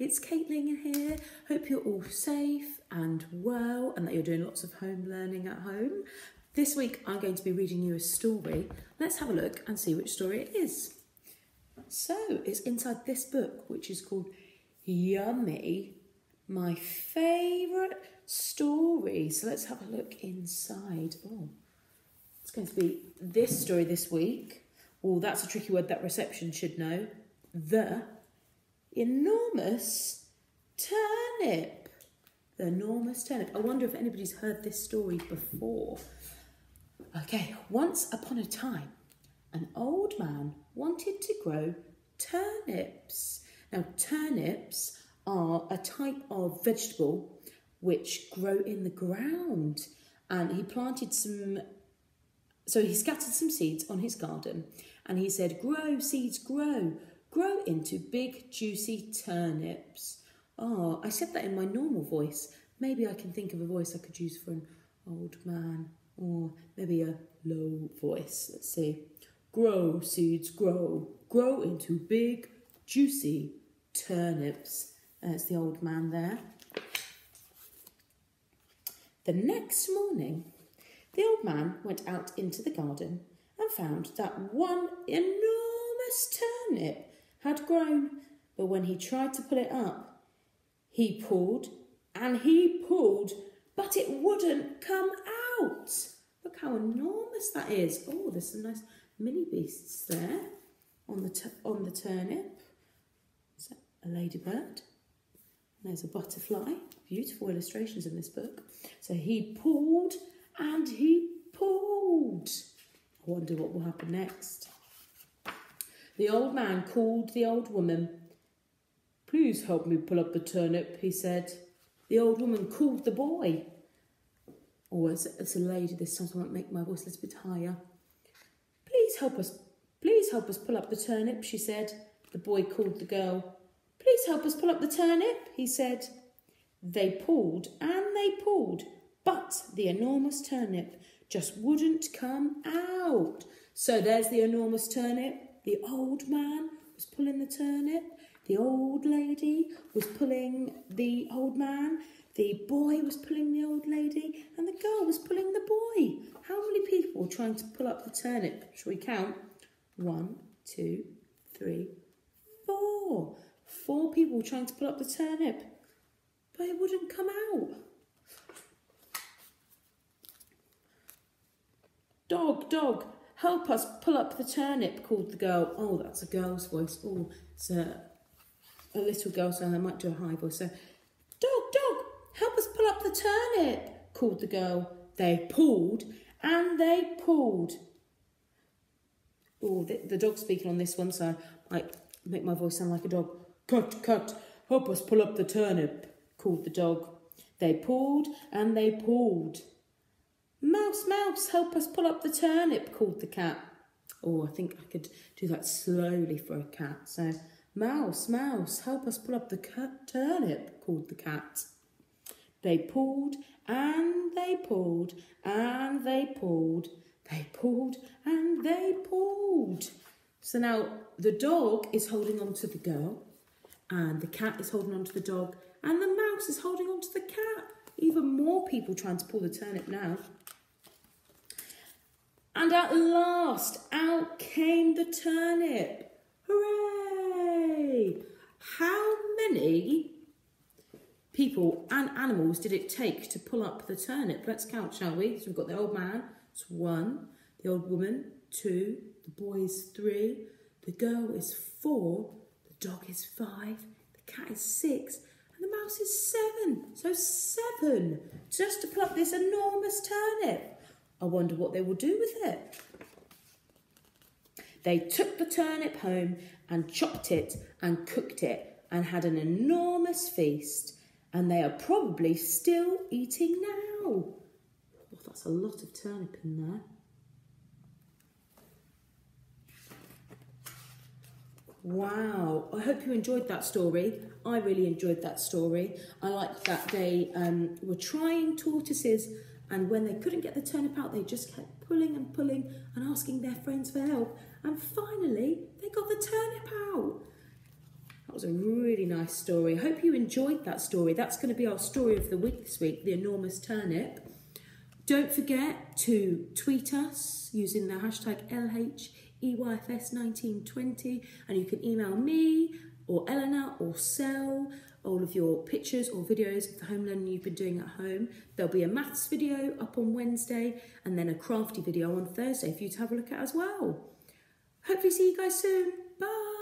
It's Caitlin here. Hope you're all safe and well and that you're doing lots of home learning at home. This week I'm going to be reading you a story. Let's have a look and see which story it is. So it's inside this book, which is called Yummy, my favourite story. So let's have a look inside. Oh, it's going to be this story this week. Oh, that's a tricky word that reception should know. The enormous turnip. The enormous turnip. I wonder if anybody's heard this story before. Okay, once upon a time, an old man wanted to grow turnips. Now, turnips are a type of vegetable which grow in the ground. And he planted some, so he scattered some seeds on his garden and he said, Grow, seeds, grow grow into big, juicy turnips. Oh, I said that in my normal voice. Maybe I can think of a voice I could use for an old man, or maybe a low voice. Let's see. Grow, seeds, grow. Grow into big, juicy turnips. There's the old man there. The next morning, the old man went out into the garden and found that one enormous turnip had grown, but when he tried to pull it up, he pulled and he pulled, but it wouldn't come out. Look how enormous that is. Oh, there's some nice mini beasts there on the, on the turnip. Is that a ladybird? There's a butterfly. Beautiful illustrations in this book. So he pulled and he pulled. I wonder what will happen next. The old man called the old woman. Please help me pull up the turnip, he said. The old woman called the boy. Oh, it's, it's a lady this time, I might make my voice a little bit higher. Please help us, please help us pull up the turnip, she said. The boy called the girl. Please help us pull up the turnip, he said. They pulled and they pulled, but the enormous turnip just wouldn't come out. So there's the enormous turnip. The old man was pulling the turnip. The old lady was pulling the old man. The boy was pulling the old lady. And the girl was pulling the boy. How many people were trying to pull up the turnip? Shall we count? One, two, three, four. Four people trying to pull up the turnip. But it wouldn't come out. Dog, dog, Help us pull up the turnip, called the girl. Oh, that's a girl's voice. Oh, it's a, a little girl, so I might do a high voice. So, dog, dog, help us pull up the turnip, called the girl. They pulled and they pulled. Oh, the, the dog's speaking on this one, so I might make my voice sound like a dog. Cut, cut, help us pull up the turnip, called the dog. They pulled and they pulled. Mouse, mouse, help us pull up the turnip, called the cat. Oh, I think I could do that slowly for a cat. So, mouse, mouse, help us pull up the turnip, called the cat. They pulled and they pulled and they pulled. They pulled and they pulled. So now the dog is holding on to the girl and the cat is holding on to the dog and the mouse is holding on to the cat. Even more people trying to pull the turnip now. And at last, out came the turnip. Hooray! How many people and animals did it take to pull up the turnip? Let's count, shall we? So we've got the old man, it's one. The old woman, two. The boy is three. The girl is four. The dog is five. The cat is six. And the mouse is seven. So seven just to pluck this enormous turnip. I wonder what they will do with it. They took the turnip home and chopped it and cooked it and had an enormous feast. And they are probably still eating now. Oh, that's a lot of turnip in there. Wow, I hope you enjoyed that story. I really enjoyed that story. I like that they um, were trying tortoises and when they couldn't get the turnip out, they just kept pulling and pulling and asking their friends for help. And finally, they got the turnip out. That was a really nice story. I hope you enjoyed that story. That's going to be our story of the week this week, the enormous turnip. Don't forget to tweet us using the hashtag LHEYFS1920 and you can email me or Eleanor or Sel all of your pictures or videos of the home learning you've been doing at home. There'll be a maths video up on Wednesday and then a crafty video on Thursday for you to have a look at as well. Hopefully see you guys soon. Bye.